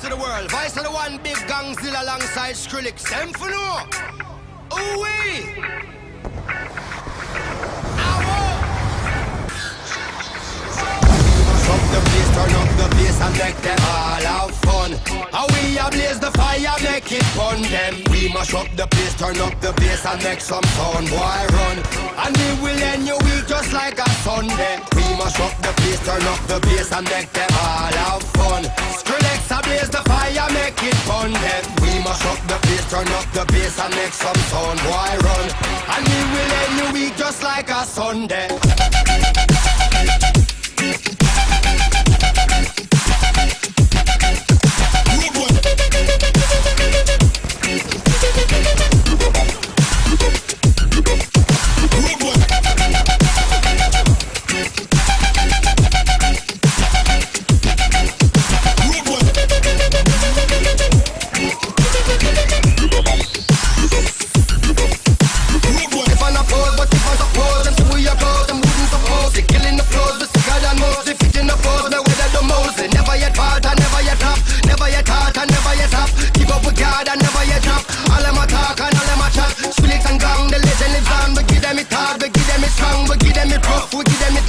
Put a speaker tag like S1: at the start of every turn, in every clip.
S1: to the world. Vice of the one big Gongzilla alongside Skrillex. Them for no. Ooh wee. Up the place, turn up the bass and make them all have fun. How we ablaze the fire, make it fun. Them we mash up the place, turn up the bass and make some sound. Boy run, and we will end your week just like a Sunday. We mash up the place, turn up the bass and make them all have fun. Ablaze the fire, make it fun. Them we must up the place, turn up the bass and make some sound. Boy run, and we will end your week just like a Sunday.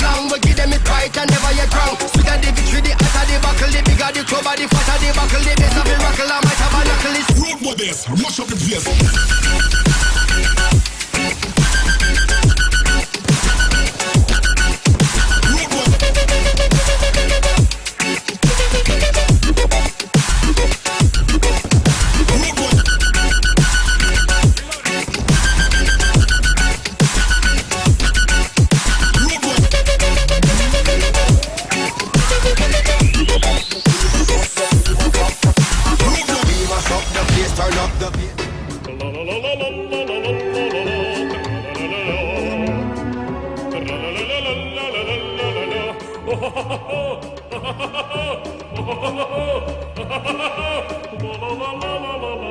S1: Long. We give them it right, and never yet wrong. Sweeter the victory, the hotter the buckle. The bigger the cover, the fatter the buckle. The the rockle, I might have a knuckle.
S2: Road with this, mash up the place.
S3: La la la la la